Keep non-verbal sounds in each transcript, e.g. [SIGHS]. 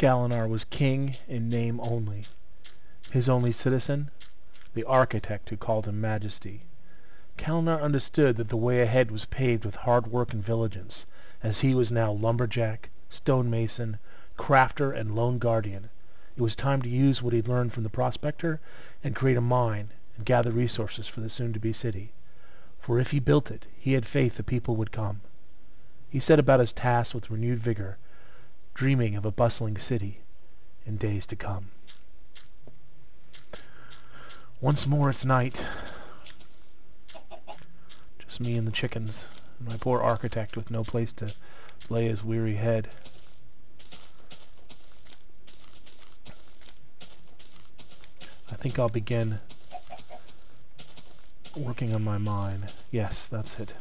Calanar was king in name only. His only citizen? The architect who called him Majesty. Calanar understood that the way ahead was paved with hard work and vigilance, as he was now lumberjack, stonemason, crafter, and lone guardian. It was time to use what he'd learned from the prospector and create a mine and gather resources for the soon-to-be city. For if he built it, he had faith the people would come. He set about his task with renewed vigor, dreaming of a bustling city in days to come. Once more it's night. Just me and the chickens, and my poor architect with no place to lay his weary head. I think I'll begin working on my mine. Yes, that's it.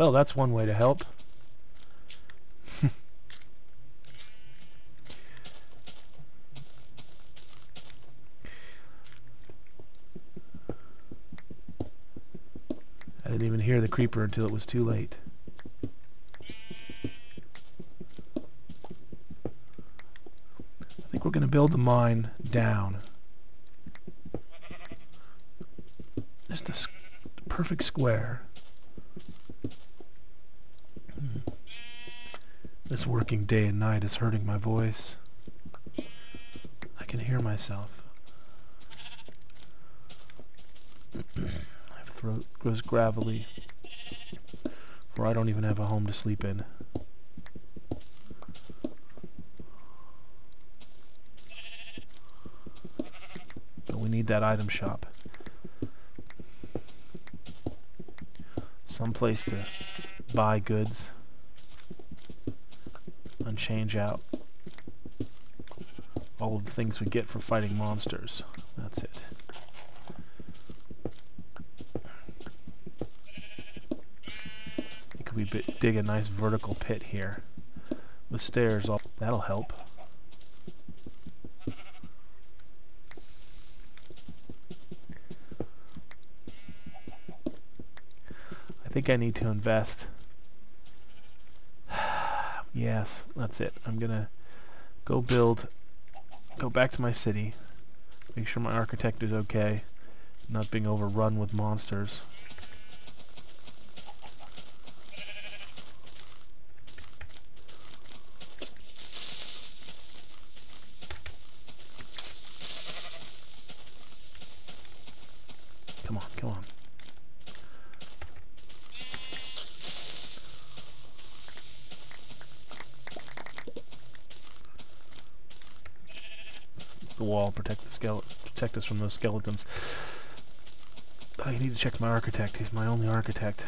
Well, that's one way to help. [LAUGHS] I didn't even hear the creeper until it was too late. I think we're going to build the mine down. Just a perfect square. This working day and night is hurting my voice. I can hear myself. My throat grows gravelly, for I don't even have a home to sleep in. But we need that item shop. Some place to buy goods change out all of the things we get for fighting monsters. That's it. Think we dig a nice vertical pit here with stairs. All that'll help. I think I need to invest. Yes, that's it. I'm gonna go build, go back to my city, make sure my architect is okay, not being overrun with monsters. Come on, come on. The wall protect the skele protect us from those skeletons. I need to check my architect. He's my only architect.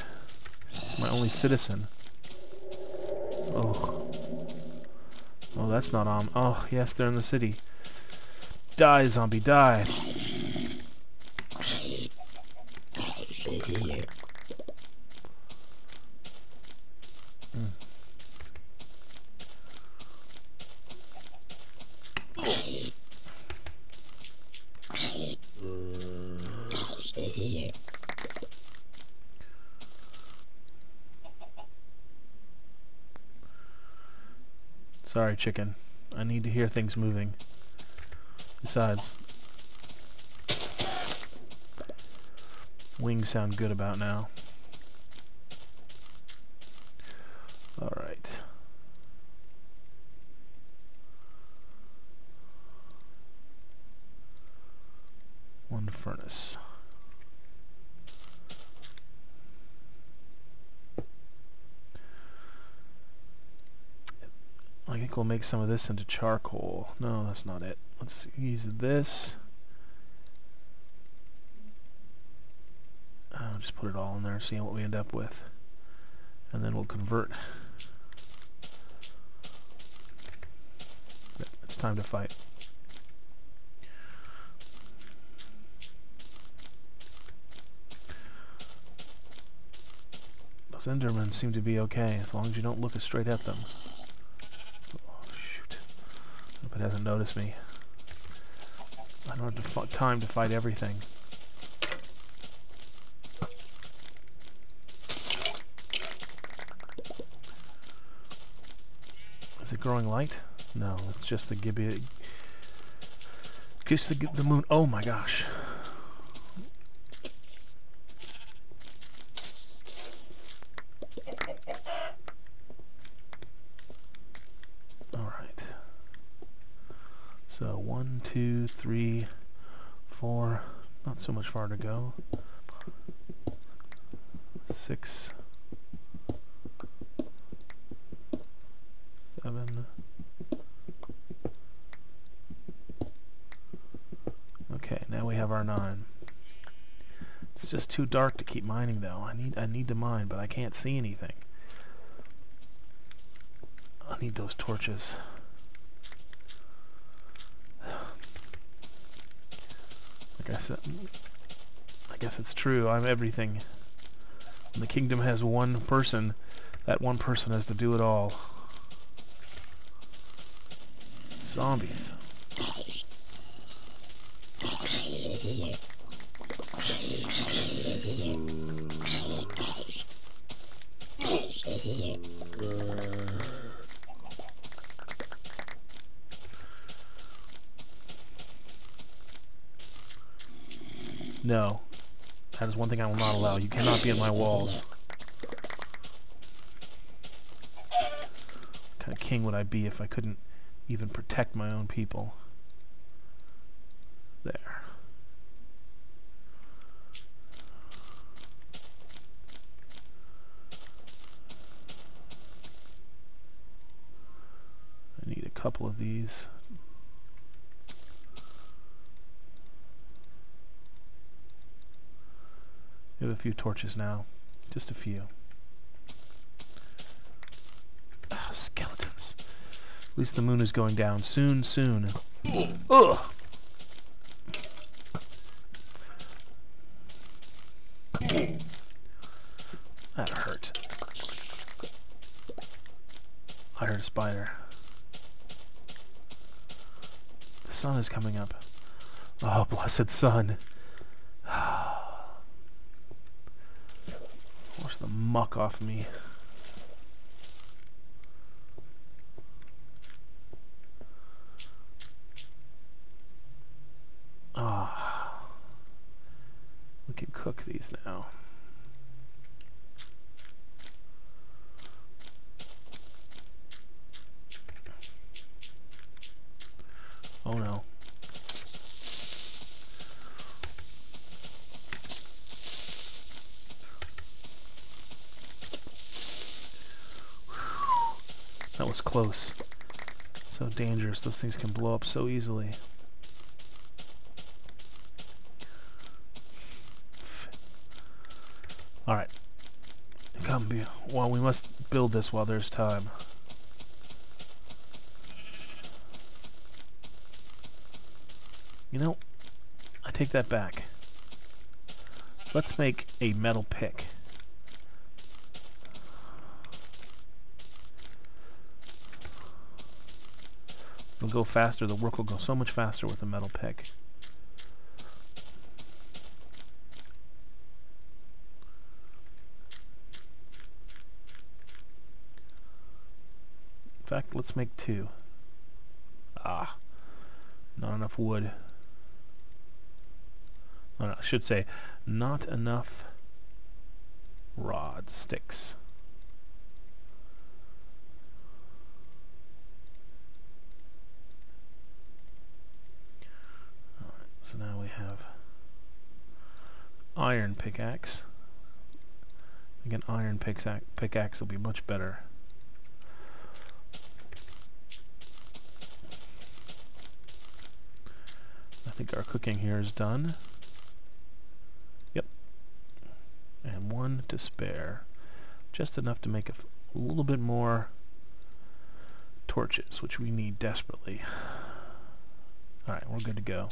My only citizen. Oh. Oh, that's not on. Oh, yes, they're in the city. Die, zombie, die. Mm. Sorry, chicken. I need to hear things moving. Besides, wings sound good about now. Alright. One furnace. I think we'll make some of this into charcoal. No, that's not it. Let's use this. I'll just put it all in there, see what we end up with. And then we'll convert It's time to fight. Those Endermen seem to be okay, as long as you don't look straight at them. It hasn't noticed me. I don't have time to fight everything. Is it growing light? No, it's just the Gibeah. Just the, the moon. Oh my gosh. Alright. So, one, two, three, four. Not so much far to go. Six. seven. Okay, now we have our nine. It's just too dark to keep mining though. I need I need to mine, but I can't see anything. I need those torches. Like I I guess it's true. I'm everything. When the kingdom has one person, that one person has to do it all. Zombies. No. That is one thing I will not allow. You cannot be in my walls. What kind of king would I be if I couldn't even protect my own people. There. I need a couple of these. We have a few torches now. Just a few. Ah, skeletons at least the moon is going down soon, soon. Ugh! That hurt. I heard a spider. The sun is coming up. Oh, blessed sun. Wash the muck off me. cook these now. Oh no. That was close. So dangerous. Those things can blow up so easily. Alright. Come well we must build this while there's time. You know, I take that back. Let's make a metal pick. It'll go faster, the work will go so much faster with a metal pick. In fact, let's make two. Ah, not enough wood. Oh, no, I should say, not enough rod sticks. Alright, so now we have iron pickaxe. Again, iron pickaxe will be much better. I think our cooking here is done. Yep. And one to spare. Just enough to make a, a little bit more torches, which we need desperately. Alright, we're good to go.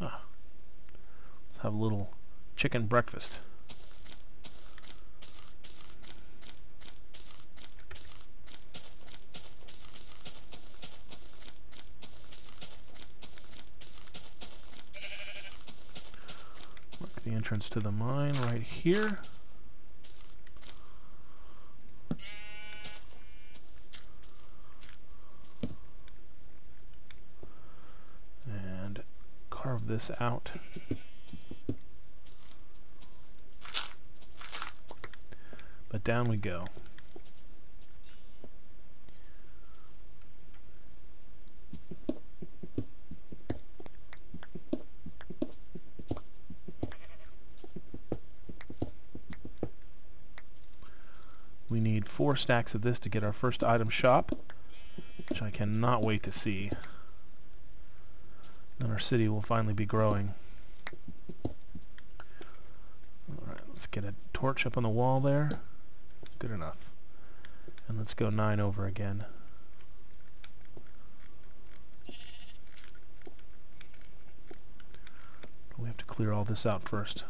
Ah. Let's have a little chicken breakfast. Mark the entrance to the mine right here. And carve this out. Down we go. We need four stacks of this to get our first item shop, which I cannot wait to see. Then our city will finally be growing. Alright, let's get a torch up on the wall there. Good enough. And let's go nine over again. We have to clear all this out first.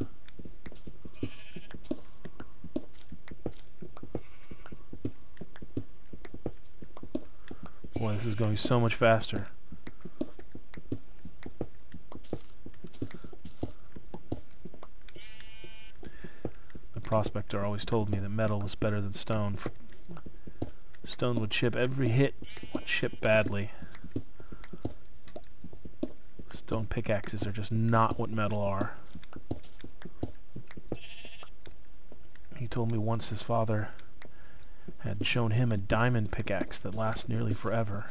Boy, this is going so much faster. The prospector always told me that metal was better than stone. Stone would chip every hit, would chip badly. Stone pickaxes are just not what metal are. He told me once his father had shown him a diamond pickaxe that lasts nearly forever.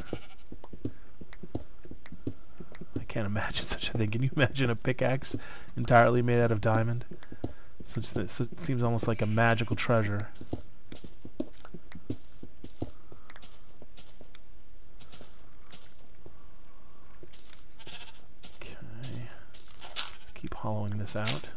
I can't imagine [LAUGHS] such a thing. Can you imagine a pickaxe entirely made out of diamond? Such that it seems almost like a magical treasure. Okay. Let's keep hollowing this out.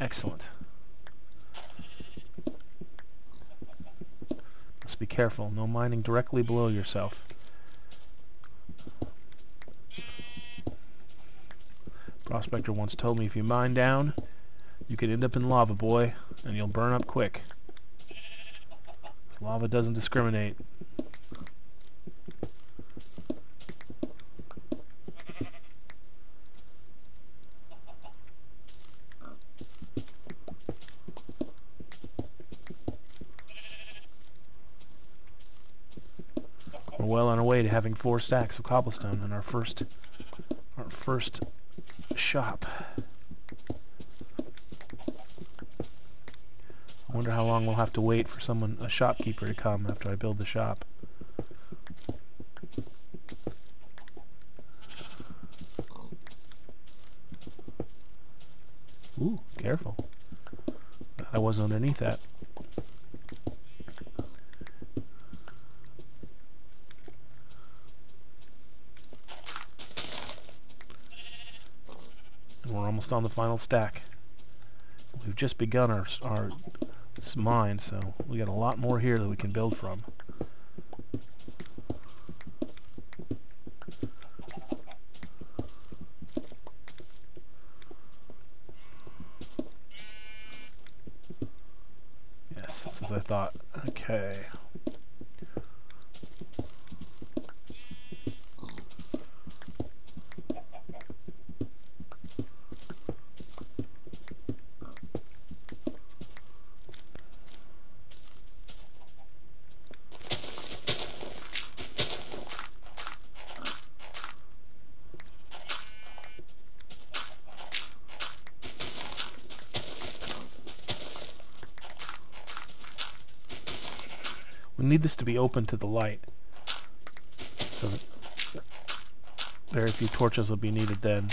Excellent. Must be careful. No mining directly below yourself. Prospector once told me if you mine down, you could end up in lava, boy, and you'll burn up quick. Lava doesn't discriminate. We're well on our way to having four stacks of cobblestone in our first our first shop. I wonder how long we'll have to wait for someone, a shopkeeper, to come after I build the shop. Ooh, careful. I was underneath that. And we're almost on the final stack. We've just begun our, our mine, so we got a lot more here that we can build from. need this to be open to the light. So very few torches will be needed then.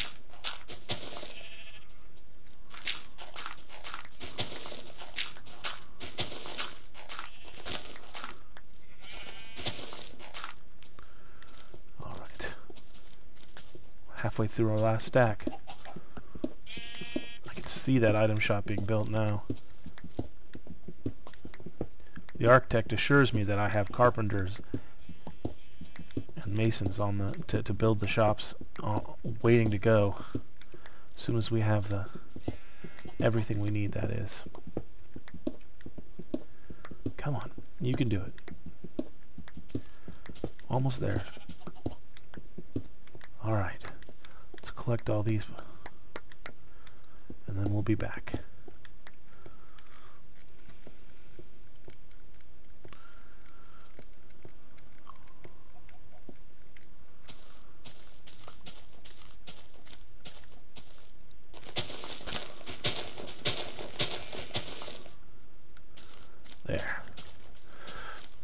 Alright. Halfway through our last stack. I can see that item shop being built now. The architect assures me that I have carpenters and masons on the to, to build the shops uh, waiting to go as soon as we have the everything we need that is. Come on, you can do it. Almost there. Alright, let's collect all these and then we'll be back. There.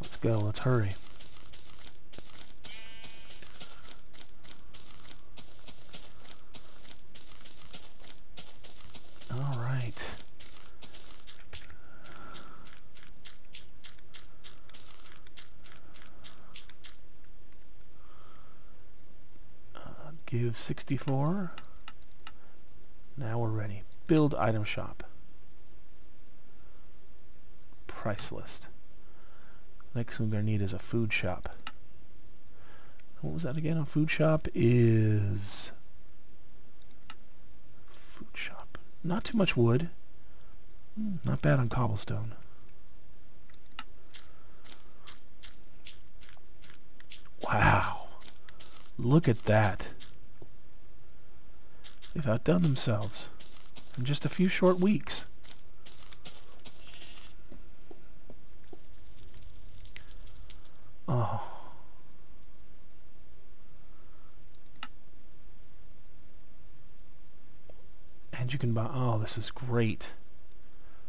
Let's go. Let's hurry. All right. Uh, give 64. Now we're ready. Build item shop. Price list. Next thing we're going to need is a food shop. What was that again? A food shop is... Food shop. Not too much wood. Hmm, Not bad on cobblestone. Wow. Look at that. They've outdone themselves in just a few short weeks. Oh. And you can buy... Oh, this is great.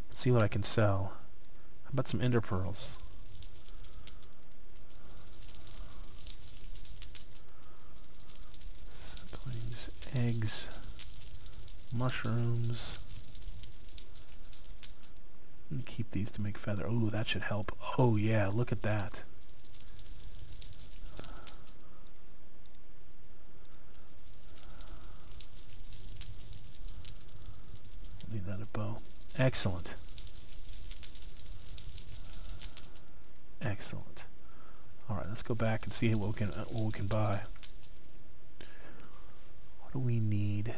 Let's see what I can sell. How about some ender pearls? Saplings, eggs, mushrooms. Let me keep these to make feather. Oh, that should help. Oh, yeah, look at that. Leave that a bow. Excellent. Excellent. All right, let's go back and see what we can uh, what we can buy. What do we need?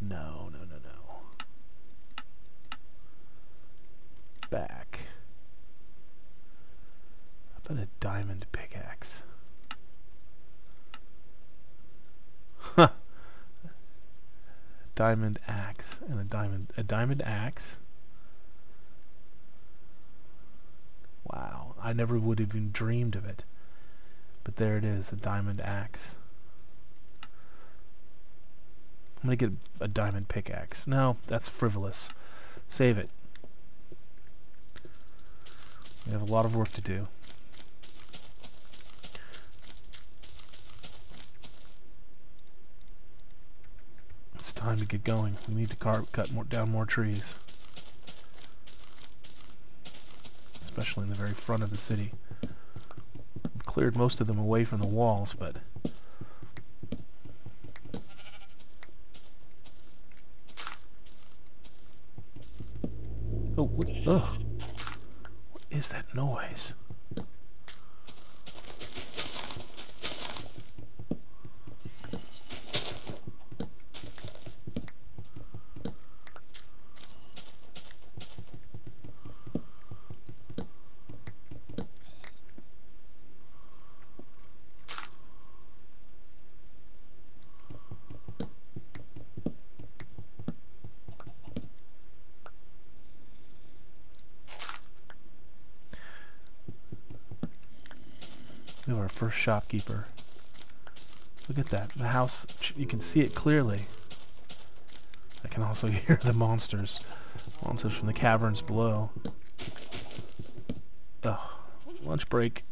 No, no, no, no. Back. How about a diamond pickaxe? Huh. Diamond axe and a diamond a diamond axe. Wow, I never would have even dreamed of it. But there it is, a diamond axe. I'm gonna get a diamond pickaxe. No, that's frivolous. Save it. We have a lot of work to do. It's time to get going. We need to car cut more, down more trees. Especially in the very front of the city. We've cleared most of them away from the walls, but... Oh, what? Ugh. What is that noise? Shopkeeper. Look at that. The house, you can see it clearly. I can also [LAUGHS] hear the monsters. Monsters from the caverns below. Ugh. Lunch break.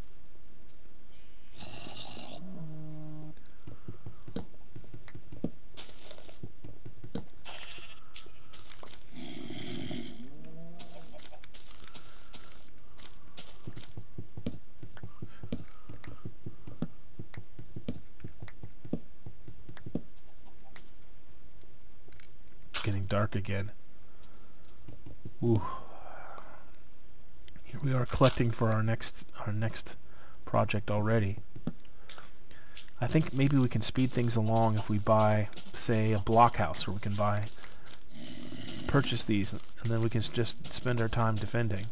Dark again. Ooh. Here we are collecting for our next our next project already. I think maybe we can speed things along if we buy, say, a blockhouse, where we can buy, purchase these, and then we can just spend our time defending.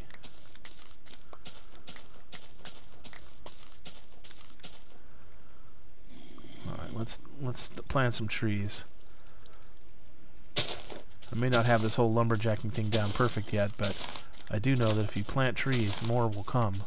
Alright, let's let's plant some trees. I may not have this whole lumberjacking thing down perfect yet, but I do know that if you plant trees, more will come.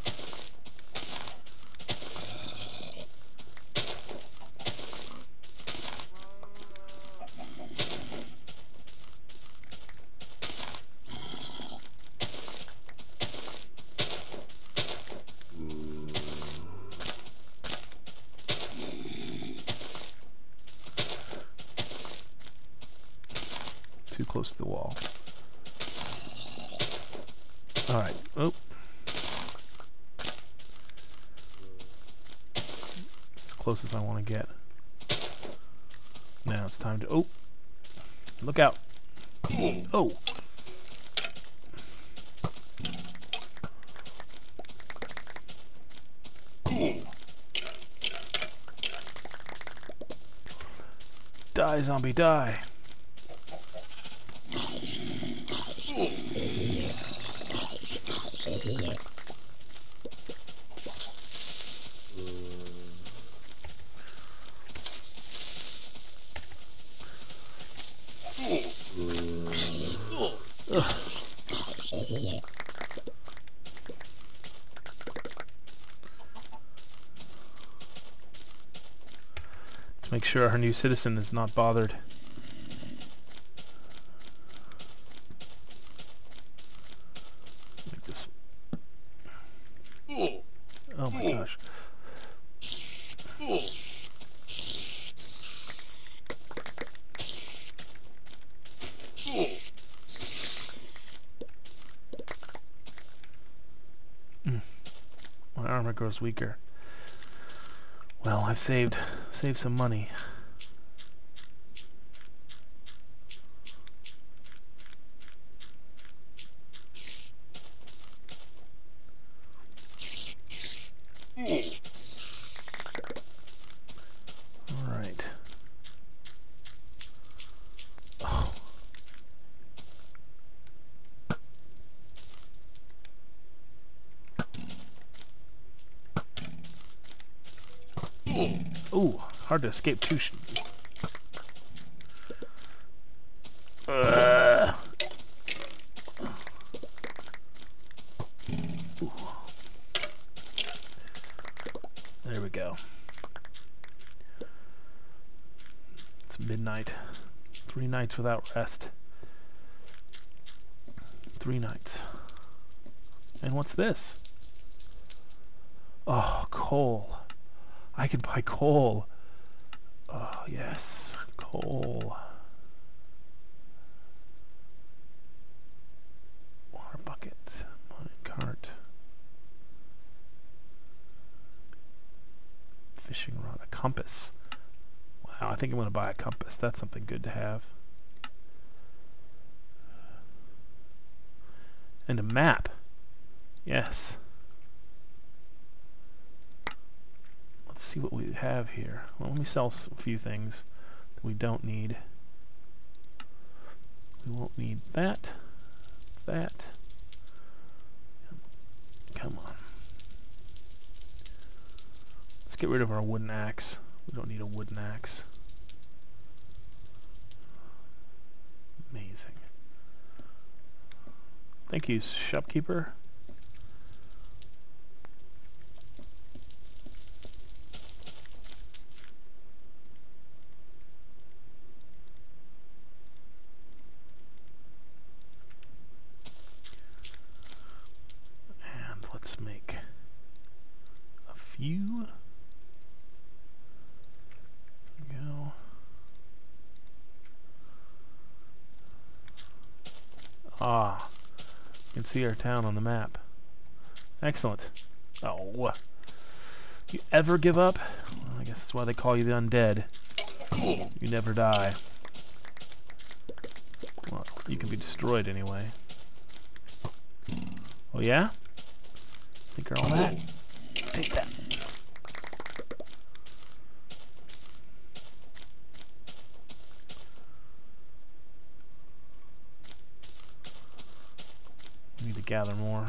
Too close to the wall. Alright. Oh. As close as I want to get. Now it's time to... Oh! Look out! Oh! Die, zombie, die! Let's make sure our new citizen is not bothered. This. Oh my gosh. Mm. My armor grows weaker. Well, I've saved saved some money. All right. Oh. Ooh, hard to escape. Sh uh. There we go. It's midnight. Three nights without rest. Three nights. And what's this? Oh, coal. I could buy coal. Oh, yes. Coal. Water bucket. Mine cart. Fishing rod. A compass. Wow, I think I'm going to buy a compass. That's something good to have. And a map. Yes. Let's see what we have here. Well, let me sell a few things that we don't need. We won't need that, that. Come on. Let's get rid of our wooden axe. We don't need a wooden axe. Amazing. Thank you, shopkeeper. And let's make a few. There we go. Ah, you can see our town on the map. Excellent. Oh, you ever give up? Well, I guess that's why they call you the undead. You never die. Well, you can be destroyed anyway. Oh yeah? Think all that? Take that. Gather more.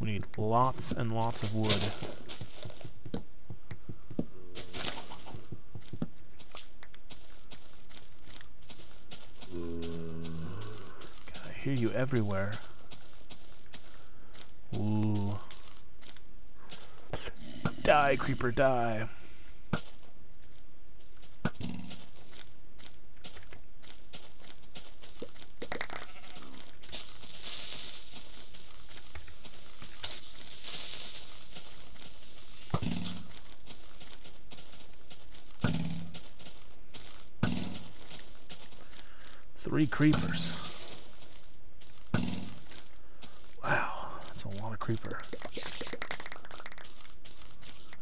We need lots and lots of wood. God, I hear you everywhere. Ooh. Die, creeper, die. Three creepers. Wow, that's a lot of creeper.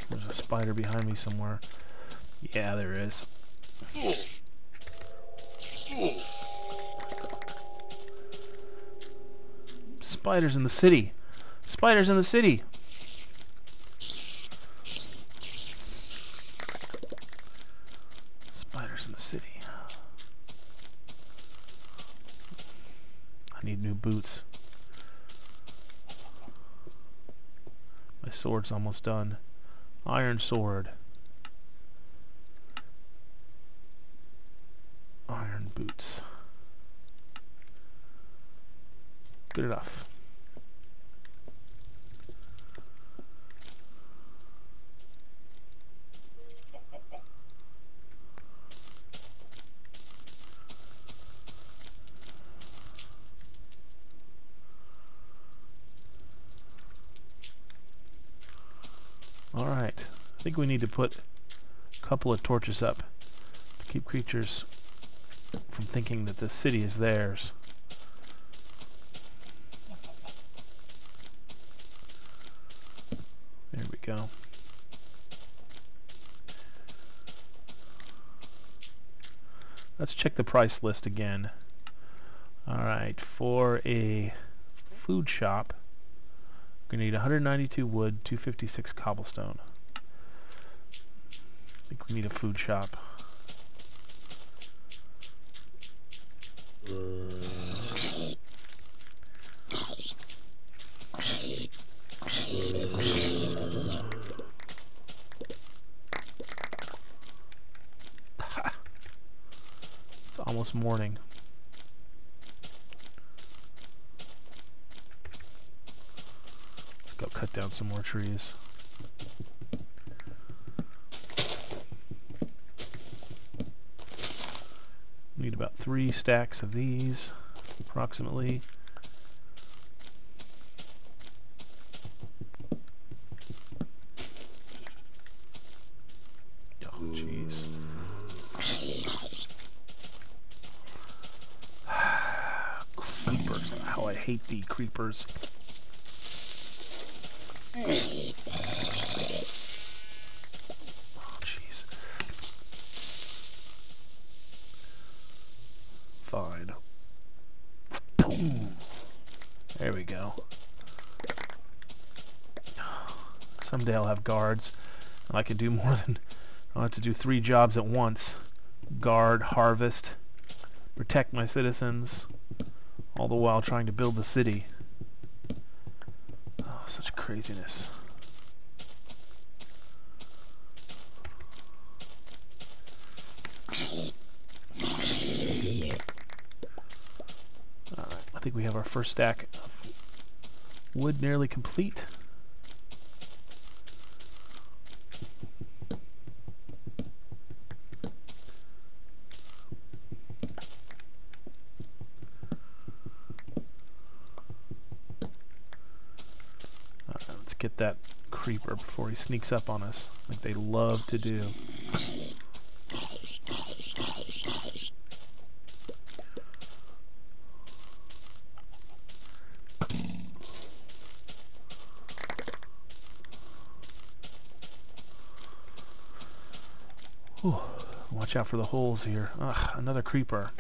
There's a spider behind me somewhere. Yeah, there is. Spiders in the city. Spiders in the city. Spiders in the city. I need new boots. My sword's almost done. Iron sword. Iron boots. Good enough. Alright. I think we need to put a couple of torches up to keep creatures from thinking that the city is theirs. There we go. Let's check the price list again. Alright, for a food shop, to need 192 wood, 256 cobblestone. I think we need a food shop. [LAUGHS] it's almost morning. Go cut down some more trees. Need about three stacks of these, approximately. Oh, jeez. [SIGHS] creepers. How I hate the creepers. Oh, jeez. Fine. Boom. There we go. Someday I'll have guards, and I can do more than... I'll have to do three jobs at once. Guard, harvest, protect my citizens, all the while trying to build the city. Oh, such craziness. Alright, I think we have our first stack of wood nearly complete. Alright, let's get that creeper before he sneaks up on us, like they love to do. Watch out for the holes here. Ugh, another creeper.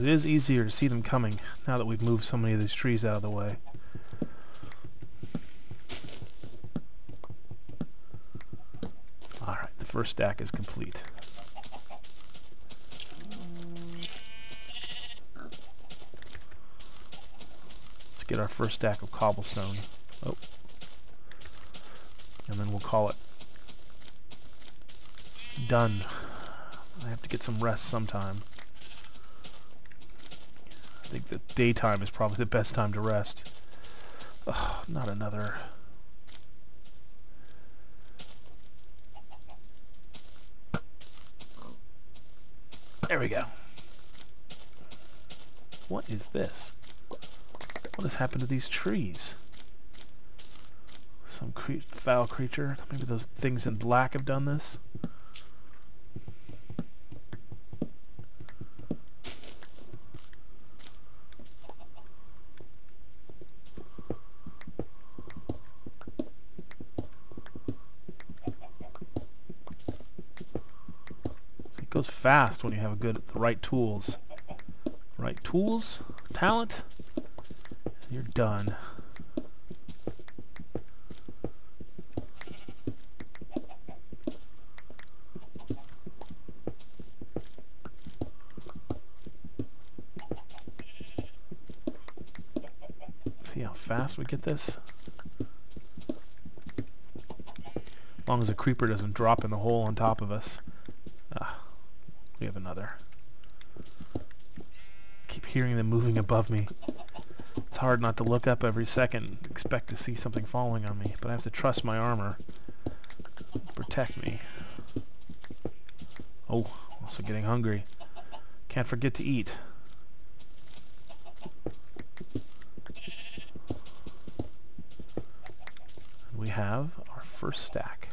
It is easier to see them coming now that we've moved so many of these trees out of the way. Alright, the first stack is complete. Let's get our first stack of cobblestone. Oh. And then we'll call it done. I have to get some rest sometime. I think the daytime is probably the best time to rest. Ugh, not another... There we go. What is this? What has happened to these trees? Some cre foul creature? Maybe those things in black have done this? Goes fast when you have a good, the right tools. Right tools, talent, you're done. See how fast we get this? As long as a creeper doesn't drop in the hole on top of us. Another. keep hearing them moving above me. It's hard not to look up every second expect to see something falling on me, but I have to trust my armor to protect me. Oh, also getting hungry. Can't forget to eat. we have our first stack.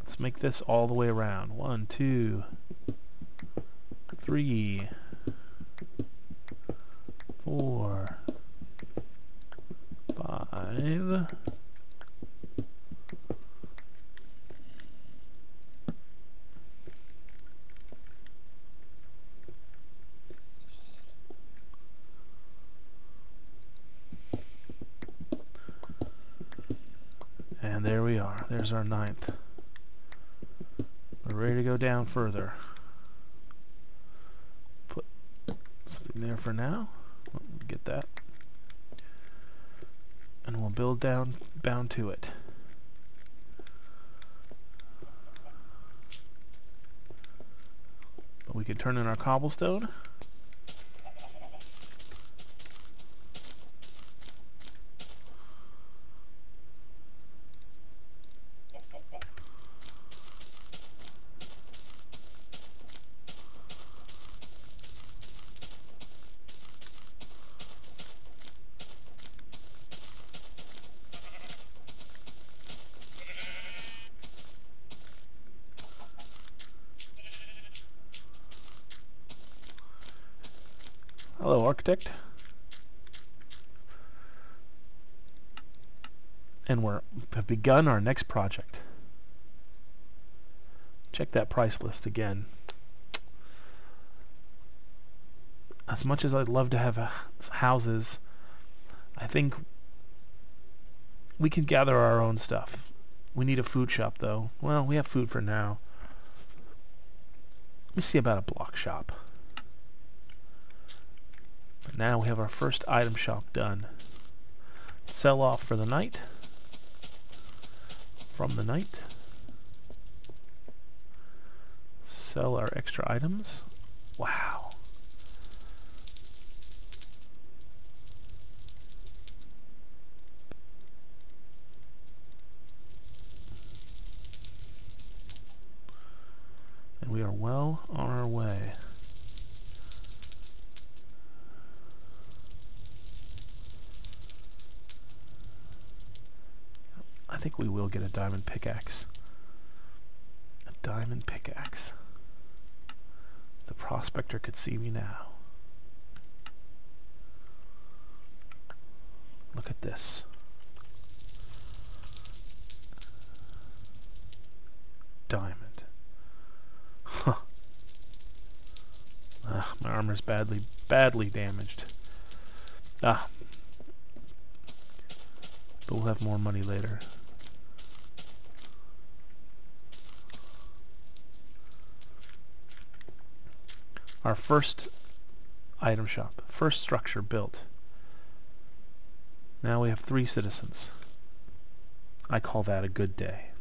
Let's make this all the way around. One, two, three, four, five, And there we are. There's our ninth. We're ready to go down further. There for now. Get that. And we'll build down bound to it. But we could turn in our cobblestone. Hello, architect. And we're have begun our next project. Check that price list again. As much as I'd love to have uh, houses, I think we can gather our own stuff. We need a food shop, though. Well, we have food for now. Let me see about a block shop. Now we have our first item shop done. Sell off for the night. From the night. Sell our extra items. Wow. And we are well on our way. Think we will get a diamond pickaxe. A diamond pickaxe. The prospector could see me now. Look at this. Diamond. Huh. Ah, my armor's badly, badly damaged. Ah. But we'll have more money later. Our first item shop, first structure built. Now we have three citizens. I call that a good day.